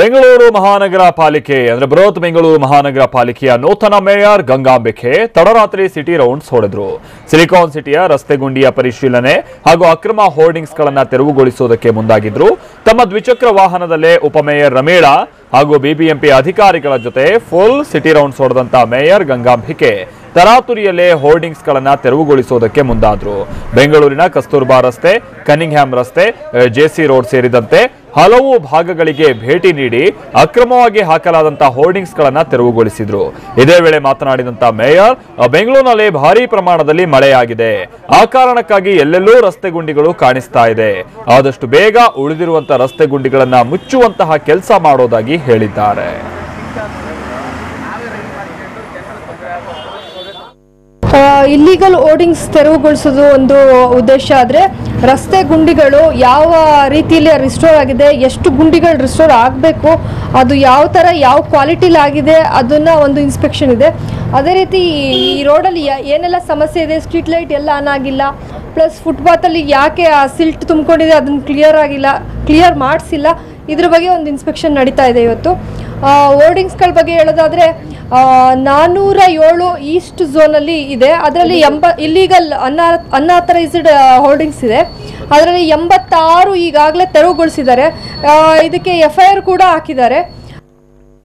ಬೆಂಗಳೂರು ಮಹಾನಗರ ಪಾಲಿಕೆ ಅಂದ್ರೆ ಬೃಹತ್ ಬೆಂಗಳೂರು ಮಹಾನಗರ ಪಾಲಿಕೆಯ ನೂತನ ಮೇಯರ್ ಗಂಗಾಂಬಿಕೆ ತಡರಾತ್ರಿ ಸಿಟಿ ರೌಂಡ್ಸ್ ಹೊಡೆದ್ರು. ಸಿಲಿಕಾನ್ ಸಿಟಿಯ ರಸ್ತೆ ಗುಂಡಿಯ ಪರಿಶೀಲನೆ ಹಾಗೂ ಅಕ್ರಮ ಹೋರ್ಡಿಂಗ್ಸ್ ಗಳನ್ನ ತೆರವುಗೊಳಿಸುವುದಕ್ಕೆ ಮುಂದಾಗಿದ್ರು. ತಮ್ಮ ದ್ವಿಚಕ್ರ ವಾಹನದಲ್ಲೇ ಉಪಮೇಯರ್ ರಮೇಳ ಹಾಗೂ ಬಿಬಿಎಂಪಿ ಅಧಿಕಾರಿಗಳ ಜೊತೆ ಫುಲ್ ಸಿಟಿ ರೌಂಡ್ಸ್ ಹೊಡೆದಂತ ಮೇಯರ್ ಗಂಗಾಂಬಿಕೆ ತರಾತುರಿಯಲ್ಲೇ ಹೋರ್ಡಿಂಗ್ಸ್ ಗಳನ್ನ ತೆರವುಗೊಳಿಸುವುದಕ್ಕೆ ಮುಂದಾದ್ರು. ಬೆಂಗಳೂರಿನ ಕಸ್ತೂರ್ಬಾ ರಸ್ತೆ ಕನಿಂಗ್ಹ್ಯಾಮ್ ರಸ್ತೆ ಜೆಸಿ ರೋಡ್ ಸೇರಿದಂತೆ ಹಲವು ಭಾಗಗಳಿಗೆ ಭೇಟಿ ನೀಡಿ ಅಕ್ರಮವಾಗಿ ಹಾಕಲಾದಂತಹ ಹೋರ್ಡಿಂಗ್ಸ್ ಗಳನ್ನ ತೆರವುಗೊಳಿಸಿದ್ರು. ಇದೇ ವೇಳೆ ಮಾತನಾಡಿದಂತ ಮೇಯರ್ ಬೆಂಗಳೂರಿನಲ್ಲಿ ಭಾರಿ ಪ್ರಮಾಣದಲ್ಲಿ ಮಳೆಯಾಗಿದೆ. ಆ ಕಾರಣಕ್ಕಾಗಿ ಎಲ್ಲೆಲ್ಲೂ ರಸ್ತೆ ಗುಂಡಿಗಳು ಕಾಣಿಸ್ತಾ ಇದೆ. ಆದಷ್ಟು ಬೇಗ ಉಳಿದಿರುವಂತಹ ರಸ್ತೆ ಗುಂಡಿಗಳನ್ನ ಮುಚ್ಚುವಂತಹ ಕೆಲಸ ಮಾಡೋದಾಗಿ ಹೇಳಿದ್ದಾರೆ. ಇಲ್ಲಿಗಲ್ ಓಡಿಂಗ್ಸ್ ತೆರವುಗೊಳಿಸೋದು ಒಂದು ಉದ್ದೇಶ ಆದರೆ ರಸ್ತೆ ಗುಂಡಿಗಳು ಯಾವ ರೀತಿಯಲ್ಲಿ ರಿಸ್ಟೋರ್ ಆಗಿದೆ, ಎಷ್ಟು ಗುಂಡಿಗಳು ರಿಸ್ಟೋರ್ ಆಗಬೇಕು, ಅದು ಯಾವ ಥರ ಯಾವ ಕ್ವಾಲಿಟಿಲಿ ಆಗಿದೆ ಅದನ್ನು ಒಂದು ಇನ್ಸ್ಪೆಕ್ಷನ್ ಇದೆ. ಅದೇ ರೀತಿ ಈ ರೋಡಲ್ಲಿ ಏನೆಲ್ಲ ಸಮಸ್ಯೆ ಇದೆ ಸ್ಟ್ರೀಟ್ ಲೈಟ್ ಎಲ್ಲ ಆನ್ ಆಗಿಲ್ಲ ಪ್ಲಸ್ ಫುಟ್ಪಾತಲ್ಲಿ ಯಾಕೆ ಆ ಸಿಲ್ಟ್ ತುಂಬಿಕೊಂಡಿದೆ ಅದನ್ನು ಕ್ಲಿಯರ್ ಆಗಿಲ್ಲ ಕ್ಲಿಯರ್ ಮಾಡಿಸಿಲ್ಲ, ಇದ್ರ ಬಗ್ಗೆ ಒಂದು ಇನ್ಸ್ಪೆಕ್ಷನ್ ನಡೀತಾ ಇದೆ ಇವತ್ತು. ಹೋರ್ಡಿಂಗ್ಸ್ಗಳ ಬಗ್ಗೆ ಹೇಳೋದಾದರೆ ನಾನ್ನೂರ ಏಳು ಈಸ್ಟ್ ಝೋನಲ್ಲಿ ಇದೆ. ಅದರಲ್ಲಿ ಎಂಬ ಇಲ್ಲಿಗಲ್ ಅನ್ ಅನ್ಆಥರೈಸ್ಡ್ ಹೋರ್ಡಿಂಗ್ಸ್ ಇದೆ. ಅದರಲ್ಲಿ ಎಂಬತ್ತಾರು ಈಗಾಗಲೇ ತೆರವುಗೊಳಿಸಿದ್ದಾರೆ. ಇದಕ್ಕೆ ಎಫ್ ಐ ಆರ್ ಕೂಡ ಹಾಕಿದ್ದಾರೆ.